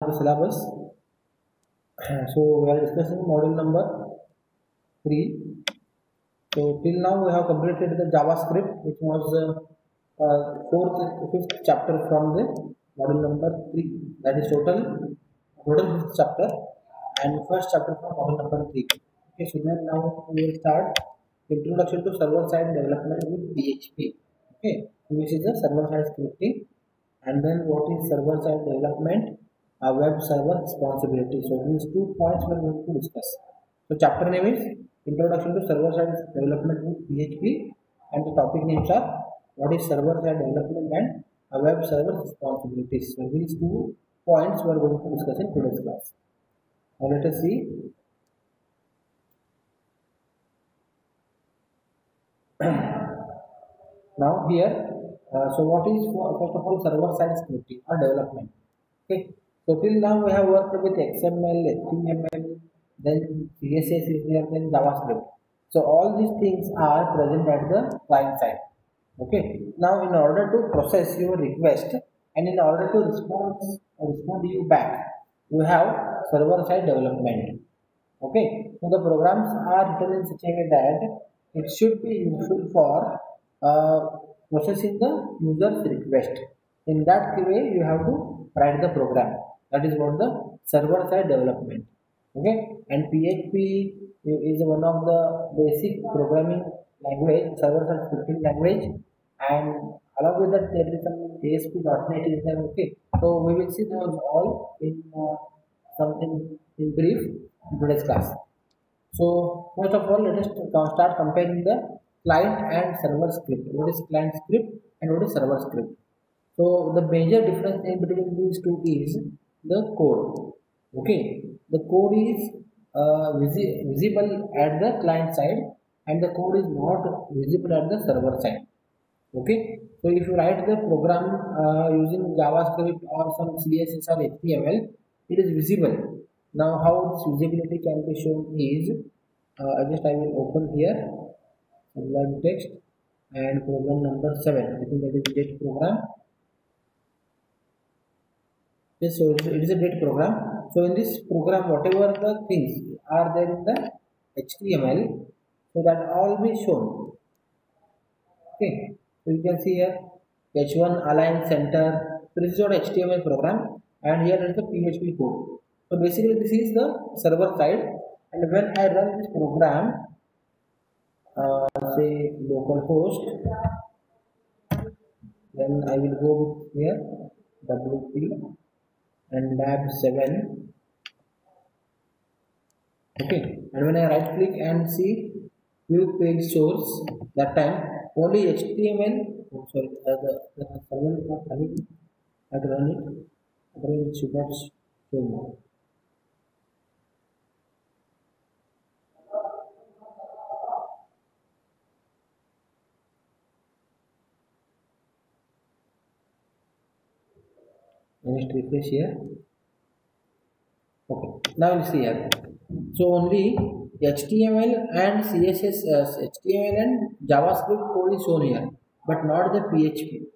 the syllabus. So we are discussing module number three. So till now we have completed the JavaScript, which was uh, uh, fourth, fifth chapter from the module number three. That is total, total fifth chapter, and first chapter from module number three. Okay, so then now we will start introduction to server side development with PHP. Okay, which is the server side scripting, and then what is server side development, a web server responsibility. So these two points we are going to discuss. So chapter name is Introduction to Server Side Development with PHP, and the topic names are what is server side development and a web server responsibilities. So these two points we are going to discuss in today's class. Now let us see now here uh, so what is first of all server side scripting or development okay so till now we have worked with xml html then css is there then javascript. So all these things are present at the client side. Okay? Now in order to process your request and in order to respond respond you back you have server side development. Okay? So the programs are written in such a way that it should be useful for uh, processing the user's request. In that way you have to write the program that is what the server side development. Okay? And php is one of the basic programming language server side scripting language. And along with that there is some ASP.NET is there. Okay? So we will see those all in uh, something in brief in today's class. So first of all let us start comparing the client and server script. What is client script and what is server script? So the major difference in between these two is the code. Okay? The code is uh, visi- visible at the client side and the code is not visible at the server side. Okay? So if you write the program uh, using javascript or some css or html it is visible. Now how this visibility can be shown is uh, I just i will open here sublime text and program number 7 i think that is date program yes so it is- a date program. So in this program whatever the things are there in the html so that all be shown. Okay so you can see here h1 align center. So this is your html program and here is the php code. So basically this is the server side and when i run this program uh, say localhost then i will go here wp and lab 7 okay and when i right click and see view page source that time only html oh, sorry uh, the, the server is not running. I run it otherwise it should not show. more I just refresh here. Okay. Now you see here. So only html and css uh, html and javascript code is shown here but not the php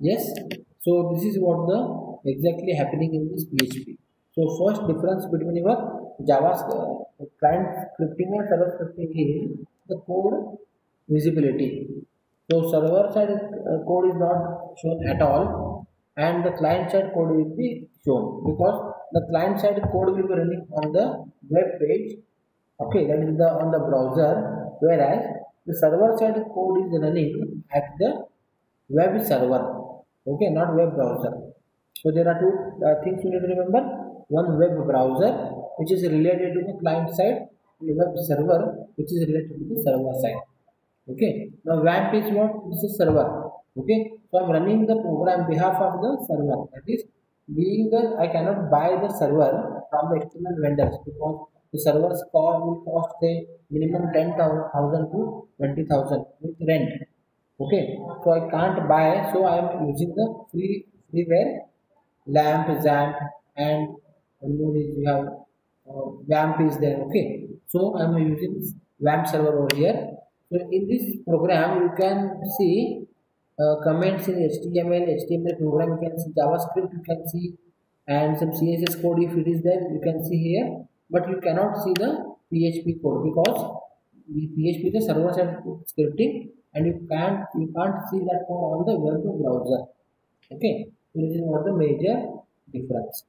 yes? So this is what the exactly happening in this php so first difference between your javascript uh, client scripting and server scripting is the code visibility. So server side uh, code is not shown at all and the client side code will be shown. Because the client side code will be running on the web page okay that is the on the browser whereas the server side code is running at the web server okay not web browser. So there are two uh, things you need to remember. One web browser which is related to the client side and web server which is related to the server side okay. Now wamp is what? This is server okay so i'm running the program behalf of the server. That is being i cannot buy the server from the external vendors because the servers cost will cost say minimum 10000 to 20000 with rent. Okay? So i can't buy so i am using the free freeware lamp XAMPP and one is we have uh, WAMP is there. Okay? So i am using WAMP server over here. So in this program you can see uh, comments in html html program you can see javascript you can see and some css code if it is there you can see here but you cannot see the php code because php is a server side scripting and you can't you can't see that code on the web browser. Okay so this is what the major difference.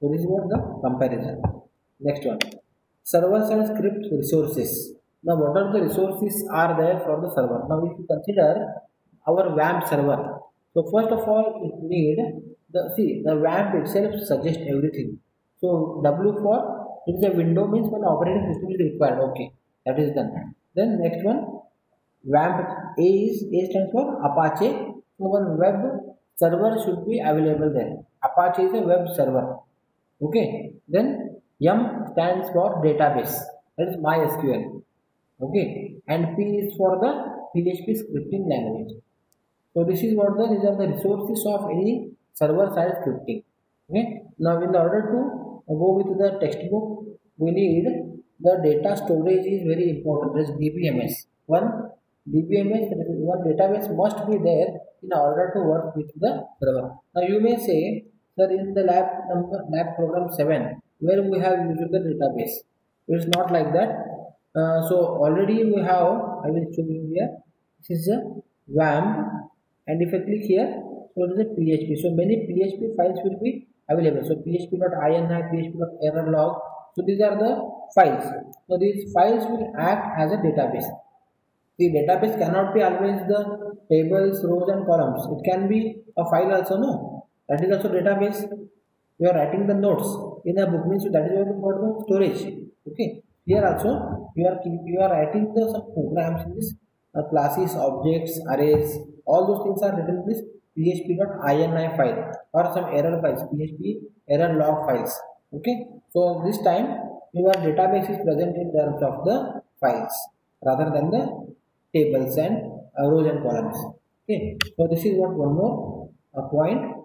So this is what the comparison. Next one. Server side script resources now what are the resources are there for the server? Now if you consider our WAMP server so first of all it need the see the WAMP itself suggests everything. So w for it is a window means when operating system is required okay that is done. Then next one WAMP A is A stands for Apache. So one web server should be available there. Apache is a web server okay. Then m stands for database that is mysql okay. And p is for the php scripting language. So this is what the these are the resources of any server side scripting. Okay. Now in order to go with the textbook we need the data storage is very important. That is dbms one dbms one database must be there in order to work with the server. Now you may say Sir, in the lab number lab program 7, where we have used the database. It's not like that. Uh, so already we have, I will show you here, this is a WAMP and if I click here, so it is a PHP. So many PHP files will be available. So php.ini, php.errorlog. So these are the files. So these files will act as a database. The database cannot be always the tables, rows and columns. It can be a file also, no? that is also database you are writing the notes in a book means that is what the storage okay here also you are you are writing the some programs in this uh, classes objects arrays all those things are written in this php.ini file or some error files php error log files. Okay? So this time your database is present in terms of the files rather than the tables and uh, rows and columns. Okay? So this is what one more uh, point.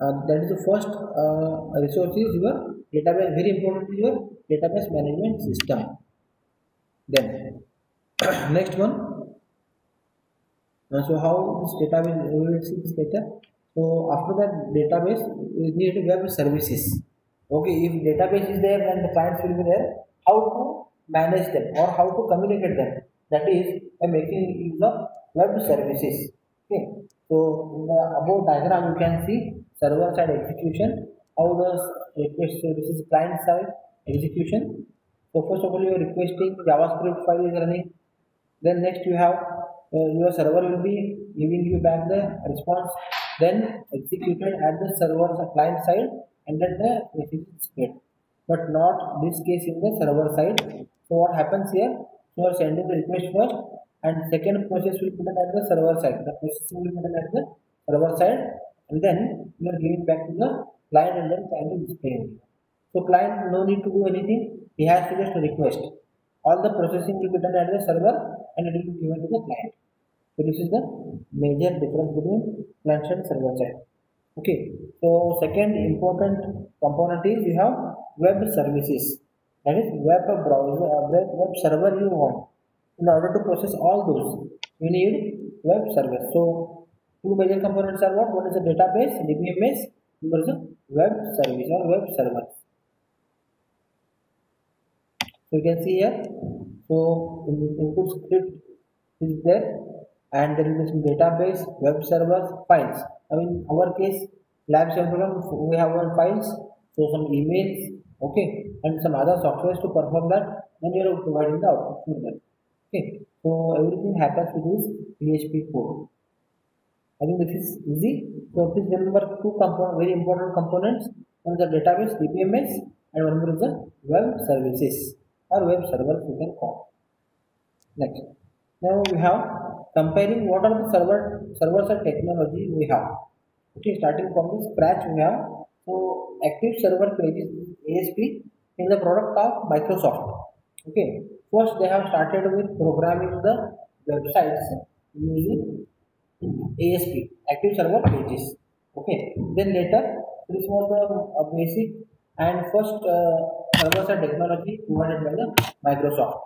Uh, that is the first uh, resource is your database very important is your database management system then next one. Uh, so how this database we will see this later. So after that database we need web services. Okay if database is there then the clients will be there. How to manage them or how to communicate them? That is by making use of web services. Okay so in the above diagram you can see server side execution how the request services client side execution so first of all you are requesting javascript file is running. Then next you have uh, your server will be giving you back the response. Then executed at the server client side and then the message is but not this case in the server side. So what happens here? You are sending the request first and second process will be done at the server side. The processing will be done at the server side and then you are giving back to the client and then client will display So client no need to do anything, he has to just request. All the processing will be done at the server and it will be given to the client. So this is the major difference between client and server side. Okay. So second important component is you have web services. That is web browser, uh, web, web server you want. In order to process all those, you need web service. So Two major components are what? One is a database, DBMS, another is a web service or web server. You can see here, so in, input script is there and there is some database, web servers, files. I mean, our case, lab program, we have one files, so some emails, okay, and some other softwares to perform that, then you are providing the output that. Okay, so everything happens with this PHP code. I think this is easy. So please remember two component, very important components. One is the database DBMS and one more is the web services or web servers you can call. Next. Now we have comparing what are the server servers and technology we have. Okay, starting from the scratch we have so active server pages ASP is the product of Microsoft. Okay, first they have started with programming the websites using ASP active server pages okay then later this was the uh, basic and first uh, server side technology provided by the Microsoft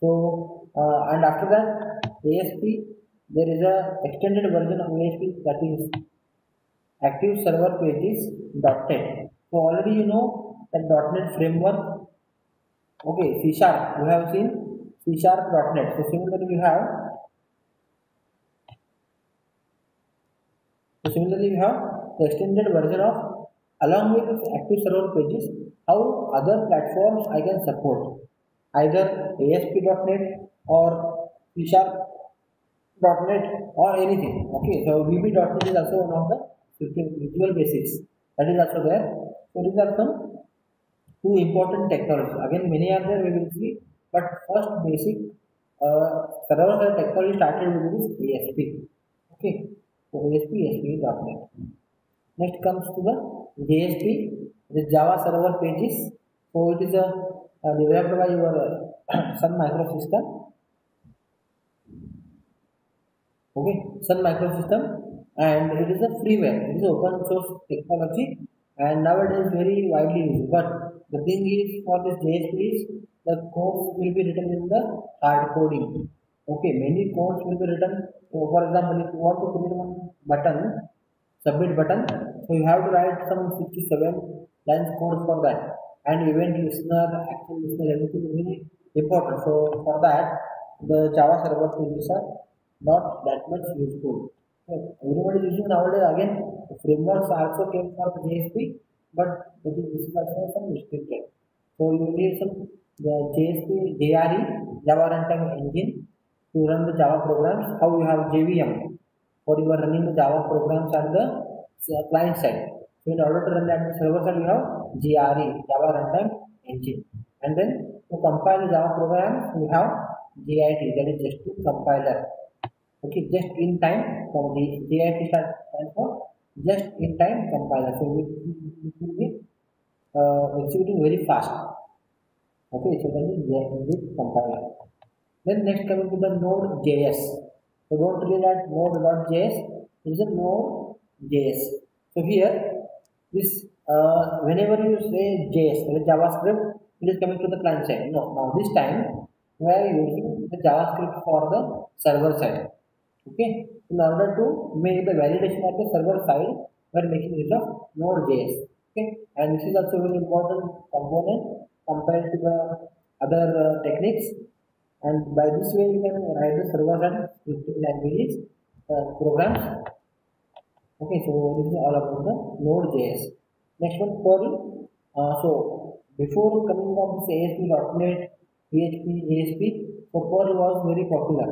so uh, and after that ASP there is a extended version of ASP that is active server page is .NET. So already you know that .NET framework. Okay, C sharp. You have seen C sharp .NET. So similarly you have. So similarly you have the extended version of along with active server pages how other platforms I can support either ASP.NET or C Sharp .NET or anything. Okay, so VB.NET is also one of the visual basics that is also there. So these are some two important technologies. Again, many are there we will see, but first basic uh, server side technology started with this ASP. Okay, so ASP, ASP.NET. Next comes to the JSP, the Java Server Pages. So it is a uh, developed by your uh, Sun Microsystem okay sun microsystem and it is a freeware it is open source technology and nowadays very widely used but the thing is for this JSP is the codes will be written in the hard coding okay many codes will be written so for example if you want to create one button submit button so you have to write some 67 lines code for that and event listener action listener everything is very important so for that the java server tools are not that much useful. Everybody is using nowadays again frameworks also came for the JSP, but this is also some restricted. So you need some the JSP JRE Java Runtime Engine to run the Java programs. How you have JVM for you are running the Java programs at the client side. So in order to run that server side, you have JRE Java Runtime Engine, and then to compile the Java program, you have JIT that is just to compiler okay just in time from the JIT stands for just in time compiler so it, will be uh, executing very fast okay so that is this compiler then next coming to the node.js so don't read that node.js it is a node.js so here this uh, whenever you say js or javascript it is coming to the client side. No now this time we are using the javascript for the server side. Okay? In order to make the validation at the server side we are making use of node.js okay? And this is also very important component compared to the other uh, techniques. And by this way you can write the server side scripting languages uh, programs okay so this is all about the node.js next one perl uh, so before coming of this ASP.NET PHP ASP so perl was very popular.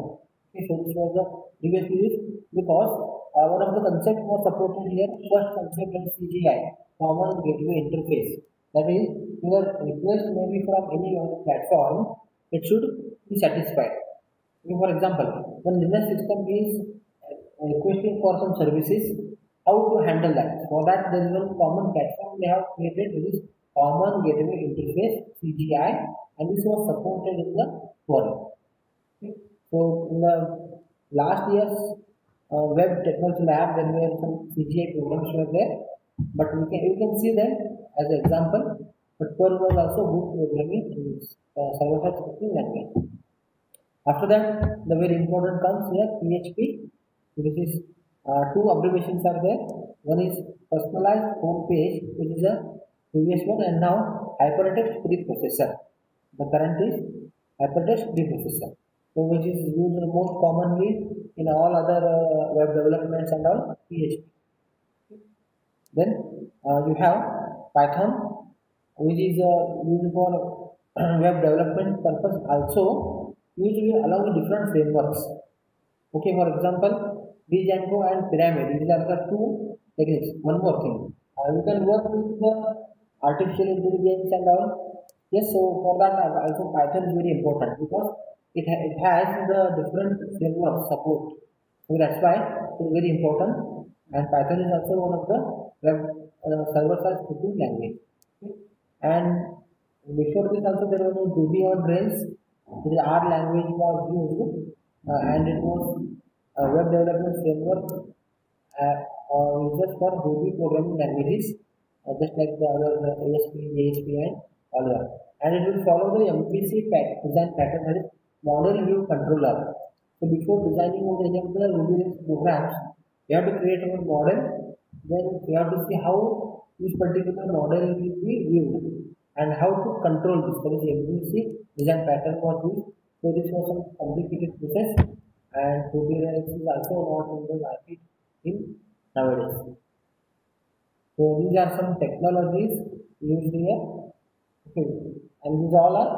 Okay so this was the previously used because uh, one of the concepts was supported here. First concept is CGI common gateway interface. That is your request may be from any other platform. It should be satisfied. So for example when Linux system is uh, requesting for some services how to handle that for that there is one common platform they have created which is common gateway interface CGI and this was supported in the forum okay. so in the last year's uh, web technology lab when we have some CGI programs were there but we can you can see them as an example but Perl was also good programming in uh, server-side scripting language. After that the very important comes here PHP which is two abbreviations are there one is personalized home page which is a previous one and now hypertext preprocessor the current is hypertext preprocessor so which is used most commonly in all other uh, web developments and all PHP. Then uh, you have Python, which is uh, used for web development purpose also usually along with different frameworks. Okay, for example, Django and Pyramid, these are the two techniques. One more thing, uh, you can work with the artificial intelligence and all. Yes, so for that also Python is very important because it, ha it has the different framework support. So that's why it's very important. And Python is also one of the web uh, server-side scripting language. And before this also there was Ruby on Rails. The R language was used uh, and it was a web development framework uh, uh, just for Ruby programming languages, uh, just like the other ASP, ASP, and all that. And it will follow the MVC pat design pattern that is model view controller. So before designing of the Ruby programs, you have to create a model then we have to see how this particular model will be viewed and how to control this. That is MVC design pattern used. So this was some complicated process and forbearance is also not in the market in nowadays. So these are some technologies used here. Okay, and these all are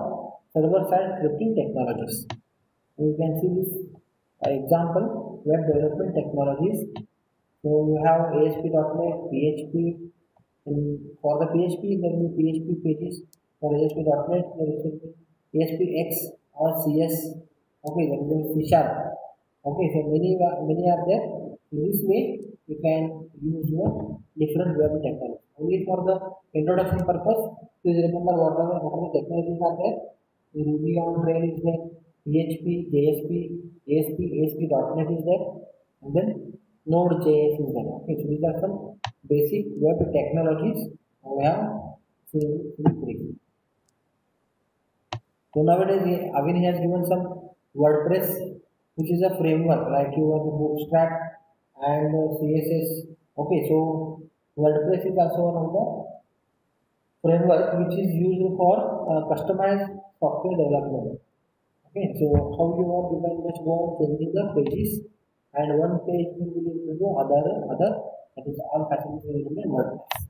server-side scripting technologies. You can see this uh, example web development technologies. So you have ASP.NET, PHP. And for the PHP, there will be PHP pages. For ASP.NET, there will be ASPX or CS. Okay, then there is C Sharp. Okay, so many many are there. In this way, you can use your different web technology. Only for the introduction purpose, please remember whatever whatever technologies are there. The Ruby on Rails is there, PHP, JSP, ASP, ASP.NET is there, and then Node.js is there. Okay, so these are some basic web technologies we have seen brief. So nowadays, Avin has given some WordPress which is a framework like you have bootstrap and css okay so wordpress is also one of the framework which is used for uh, customized software development. Okay so how you want you can just go on changing the pages and one page will be able to other other that is all facilities in wordpress.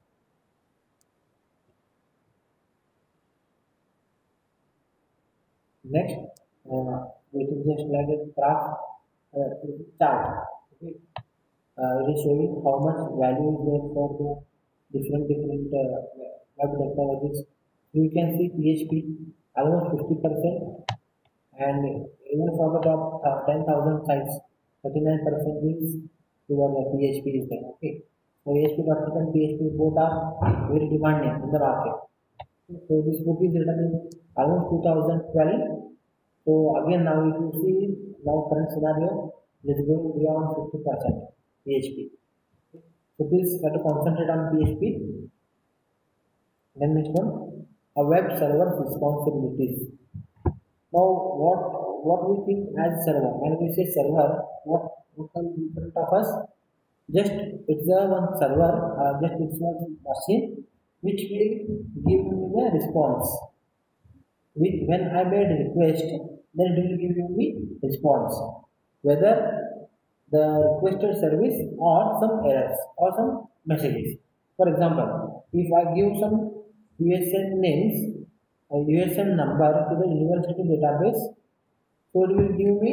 Next uh, it is just like a graph uh, chart okay uh, it is showing how much value is there for the different different uh, web technologies you can see php almost 50 percent and even for the top uh, 10000 sites 39 percent is toward the php is there okay so ASP.NET and PHP both are very demanding in the market. So this book is written in almost 2012 so again now if you see now current scenario is going beyond 50% PHP. So please try to concentrate on PHP. Then next one, a web server responsibilities. Now what what we think as server? When we say server, what what comes in front of us? Just it's a one server, uh, just it's one machine which will give me the response. With when I made request, then it will give you the response whether the requested service or some errors or some messages. For example, if I give some USN names, a USN number to the university database, so it will give me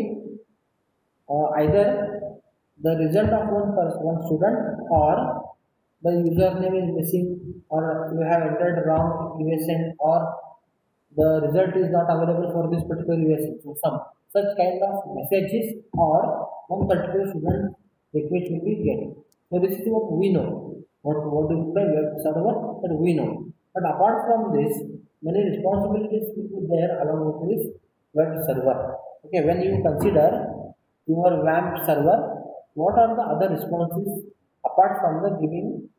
uh, either the result of one person, one student or the username is missing or you have entered wrong USN or the result is not available for this particular USN. So some such kind of messages or one particular student request will be getting. So this is what we know. What what is the web server that we know. But apart from this, many responsibilities will be there along with this web server. Okay, when you consider your WAMP server, what are the other responses apart from the giving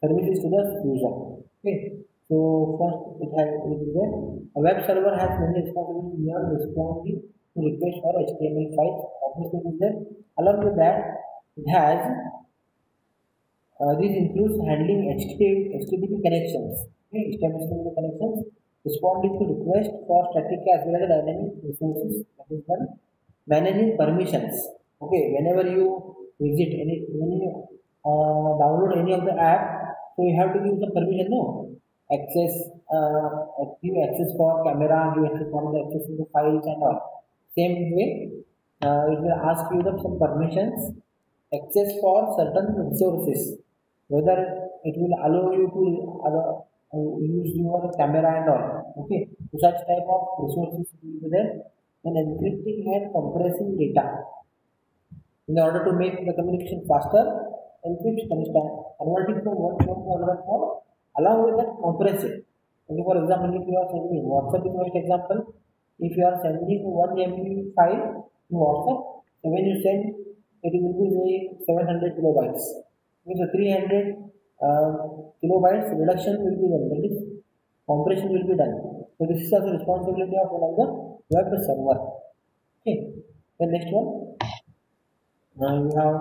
services to the user? Okay, so first it has it is there. A web server has many responsibilities beyond responding to requests for HTML files. Obviously it is there. Along with that, it has uh, this includes handling HTTP, HTTP connections, okay, HTTP connections, responding to requests for static as well as dynamic resources. That is one. Managing permissions. Okay, whenever you visit any, when you uh, download any of the app, so you have to give some permission. No, access uh, access for camera give access for the access to the files and all. Same way uh, it will ask you the some permissions access for certain resources whether it will allow you to allow, uh, use your camera and all. Okay? So such type of resources will be there. And encrypting and compressing data. In order to make the communication faster encrypt converting from one form to another form along with that compress it. Okay, for example, if you are sending WhatsApp is first example, if you are sending one MB file to WhatsApp, so when you send it will be 700 kilobytes. Okay, so 300 uh, kilobytes reduction will be done. That is compression will be done. So this is the responsibility of one of the web server. Okay. The next one. Now you have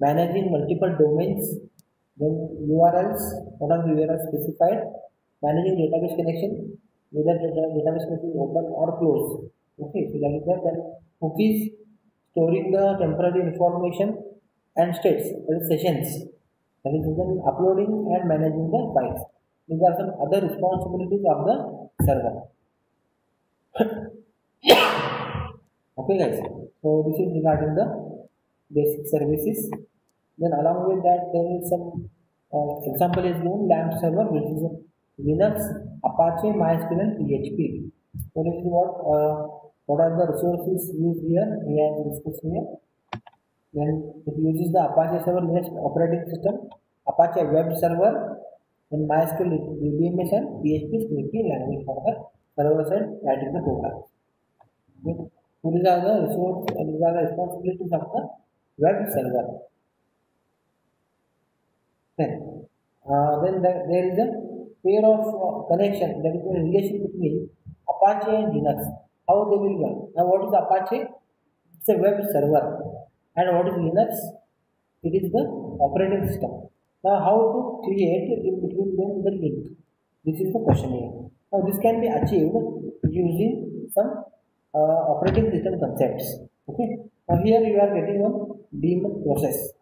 managing multiple domains then URLs, what are the URLs specified, managing database connection, whether the database is open or closed. Okay, so like that, then cookies, storing the temporary information and states, that is sessions, that is then uploading and managing the files. These are some other responsibilities of the server. okay guys, so this is regarding the basic services. Then along with that there is some uh, example is given LAMP server which is Linux, Apache, MySQL and PHP. So this is what uh, what are the resources used here we have discussed here. Then it uses the Apache server Linux operating system, Apache web server, then MySQL DBMS and PHP scripting language for the server side writing the program. Okay. So these are the resource these are the responsibilities of the web server. Then, uh, then the, there is a pair of uh, connection, that is a relation between Apache and Linux. How they will work? Now, what is Apache? It's a web server. And what is Linux? It is the operating system. Now, how to create in between them the link? This is the question here. Now, this can be achieved using some uh, operating system concepts. Okay. Now, here you are getting a daemon process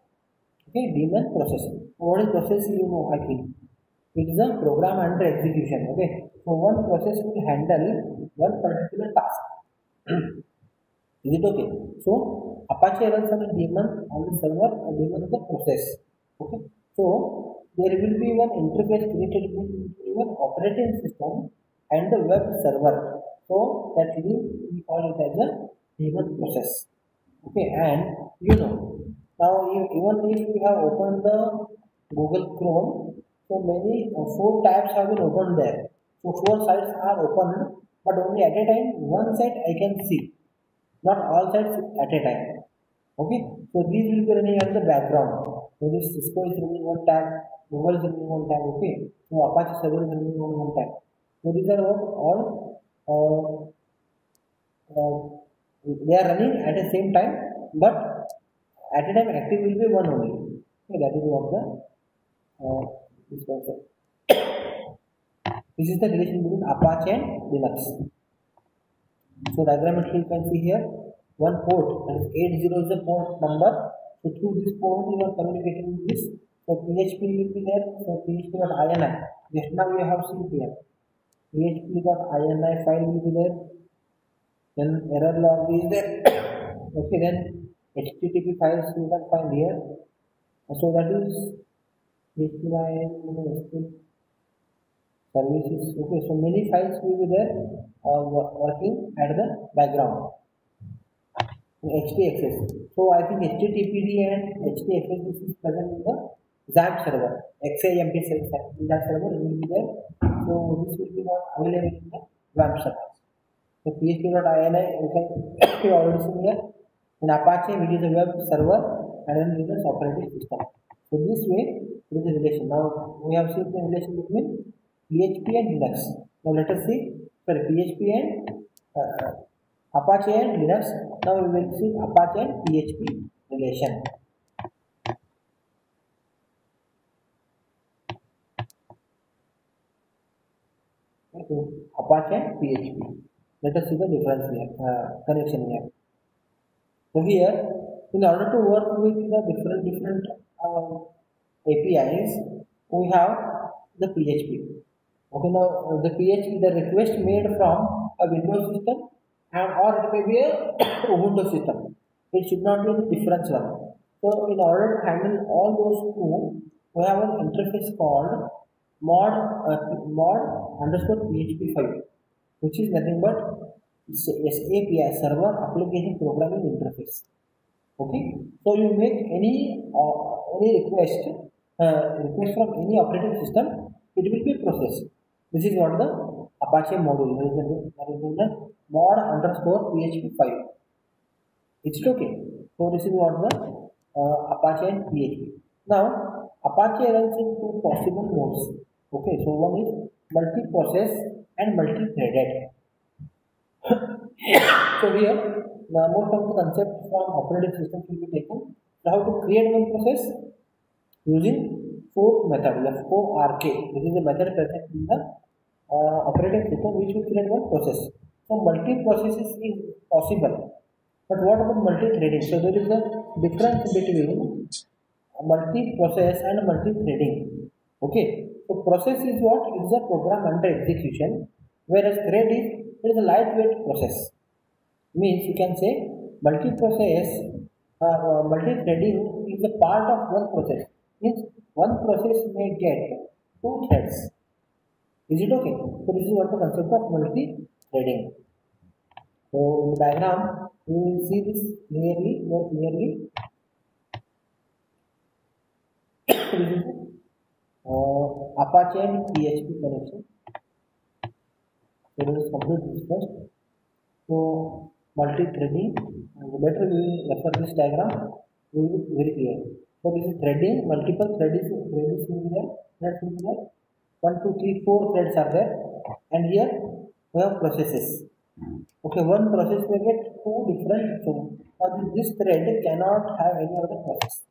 hey daemon process what process you know I think it is a program under execution okay so one process will handle one particular task is it okay so Apache runs on daemon and server daemon is a process okay so there will be one interface created win operating system and the web server so that will be a daemon process okay and you know now, even if you have opened the Google Chrome, so many uh, four tabs have been opened there. So four sites are opened, but only at a time one site I can see, not all sites at a time. Okay, so these will be running at the background. So this Cisco is running one tab, Google is running one tab. Okay, so Apache server is running on one tab. So these are all uh, uh, they are running at the same time, but at a time active will be one only. Okay, that is what the uh, this concept. this is the relation between Apache and Linux. So diagrammatically you can see here one port and 80 is the port number. So through this port you are communicating with this. So PHP will be there. So PHP.ini. Just now you have seen here. PHP.ini file will be there. Then error log is there. okay then HTTP files you can find here. So that is HTML services. Okay, so many files will be there uh, working at the background. HTXS. So I think HTTPD and HTXS is present in the XAMPP server. XAMPP that server will be there. So this will be not available in the XAMPP server. So PHP.ini you can you already seen here in Apache which is a web server and then Linux operating system. So this way there is a relation. Now we have seen the relation between PHP and Linux. Now let us see for PHP and uh, Apache and Linux. Now we will see Apache and PHP relation. Okay, Apache and PHP. Let us see the difference here, uh, connection here. So here, in order to work with the different different uh, APIs, we have the PHP. Okay, now the PHP, the request made from a Windows system and or it may be a Ubuntu system. It should not be a different one. So in order to handle all those two, we have an interface called mod uh, mod underscore PHP 5, which is nothing but SAPI server application programming interface. Okay, so you make any uh, any request uh, request from any operating system, it will be processed. This is what the Apache module that is the mod underscore PHP 5. It's okay. So this is what the uh, Apache and PHP. Now Apache runs in two possible modes. Okay, so one is multi-process and multi-threaded so here, the most of the concept from operating system will be taken. So how to create one process using fork method, FORK. This is a method present in the uh, operating system which will create one process. So multi-processes is possible. But what about multi-threading? So there is a difference between multi-process and multi-threading. Okay. So process is what? It is a program under execution, whereas thread is it is a lightweight process. Means you can say multi-process uh, uh, multi-threading is a part of one process. Means one process may get two threads. Is it okay? So this is what the concept of multi-threading. So in the diagram, we will see this clearly, more clearly. this is uh, Apache and PHP connection. Let us complete first. So multi-threading, better we will refer this diagram, will very clear. So this is threading, multiple threads, threads will be there, threads will be there. One, two, three, four threads are there, and here we have processes. Okay, one process may get two different. So now this thread cannot have any other process.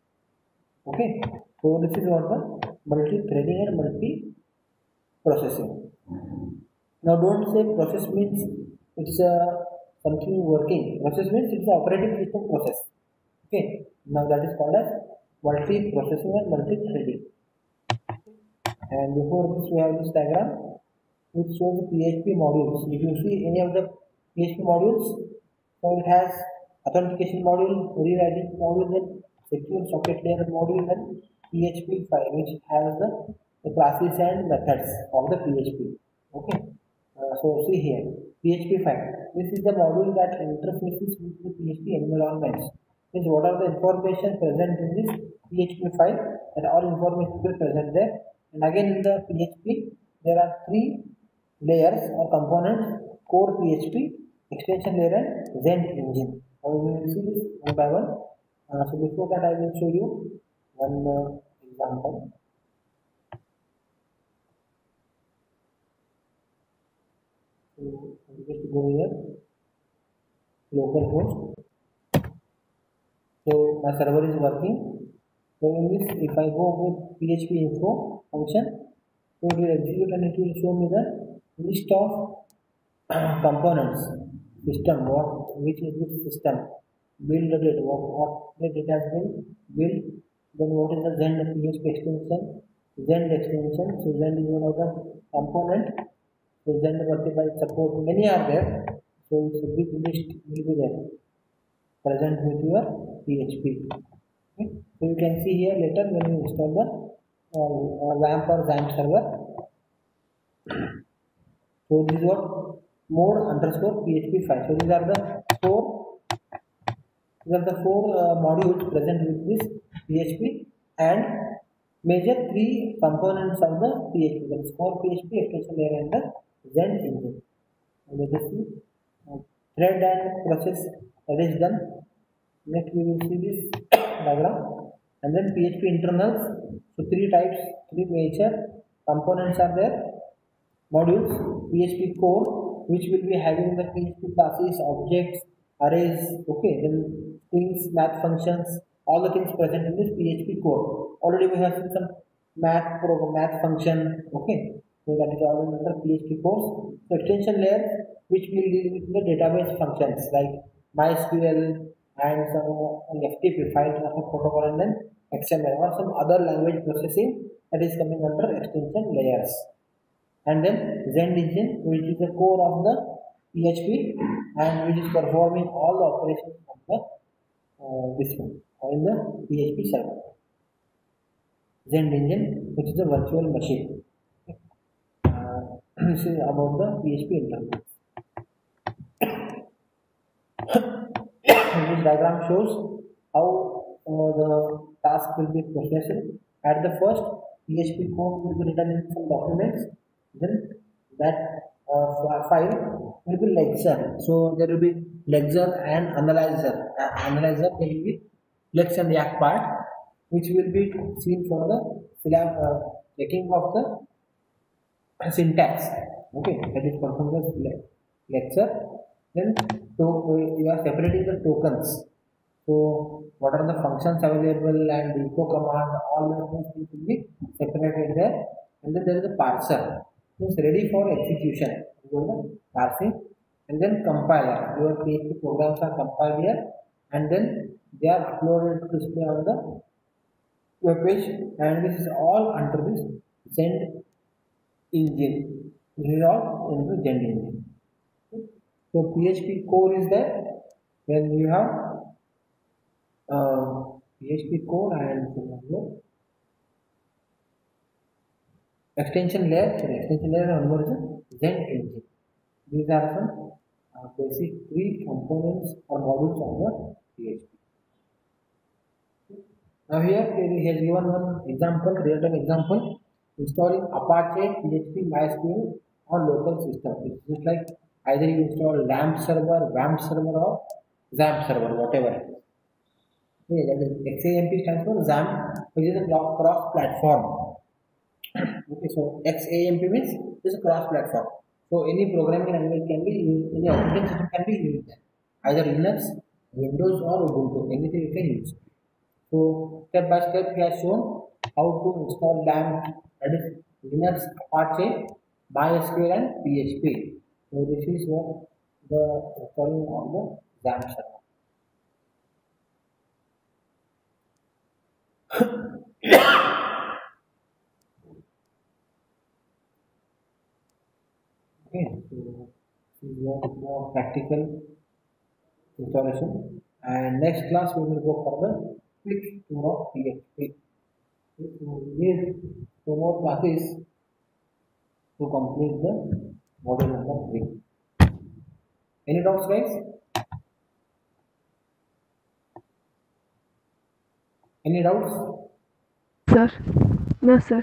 Okay, so this is what the multi-threading and multi-processing. Now don't say process means it's a something working. Process means it's an operating system process. Okay, now that is called as multi-processing and multi-threading. And before this we have this diagram which shows the PHP modules. If you see any of the PHP modules, so it has authentication module, rewriting module, then secure socket layer module, and PHP file which has the, the classes and methods of the PHP. Okay. Uh, so see here, PHP file. This is the module that interfaces with the PHP environments. Means what are the information present in this PHP file and all information will present there. And again in the PHP there are three layers or components core PHP extension layer and Zend engine. Now we will see this one by one. Uh, so before that I will show you one uh, example so just go here localhost so my server is working. So in this if i go with php info function so it will execute and it will show me the list of components system what which is the system build date what, what it has been built then what is the zend php extension zend extension so zend is one of the component so zend multiple support many are there so it's a big list will be there present with your PHP. Okay. So you can see here later when you install the uh, WAMP or XAMPP server. So this is what mode underscore PHP file. So these are the four these are the four uh, modules present with this PHP and major three components of the PHP. That is core PHP, extension layer and the Zend engine. And us see. Uh, thread and process that is done. Next we will see this diagram. And then php internals. So three types three major components are there. Modules php core which will be having the php classes objects arrays. Okay then things, math functions all the things present in this php core already we have seen some math program math function okay? So that is all under php core so extension layer which will deal with the database functions like MySQL and some FTP file transfer protocol and then XML or some other language processing that is coming under extension layers. And then Zend engine which is the core of the PHP and which is performing all the operations of the uh, this one in the PHP server. Zend engine which is a virtual machine. Uh, this is about the PHP interface. this diagram shows how uh, the task will be processed. At the first, PHP code will be written in some documents. Then that uh, file will be lecture. So there will be lecture and analyzer. Uh, analyzer will be lex and react part, which will be seen for the uh, checking of the syntax. Okay, that is confirmed as lecture then so we are separating the tokens So what are the functions available and echo command, all those things will be separated there. And then there is a parser. It's ready for execution. the parsing and then compiler. Your PHP programs are compiled here and then they are uploaded to display on the web page and this is all under this Zend engine. This is all in the Zend engine. So PHP core is there. Then you have uh, PHP core and extension layer. Sorry, extension layer and one more is Zend engine. These are some uh, basic three components or modules of the PHP. Now here he has given one example, real-time example, installing Apache PHP MySQL on local system. It's just like either you install LAMP server, WAMP server or XAMPP server, whatever. Okay, that is XAMPP stands for XAMPP, which is a cross-platform. okay, so XAMPP means it's a cross-platform. So any programming language can be used, any operating system can be used. Either Linux, Windows or Ubuntu, anything you can use. So step by step he has shown how to install LAMP, that is Linux, Apache, MySQL and PHP. So this is what the installing on the XAMPP server. okay so this is more, more practical installation and next class we will go for quick tour of PHP okay, so two more classes to complete the model number 3 any doubts guys any doubts? Sir? No sir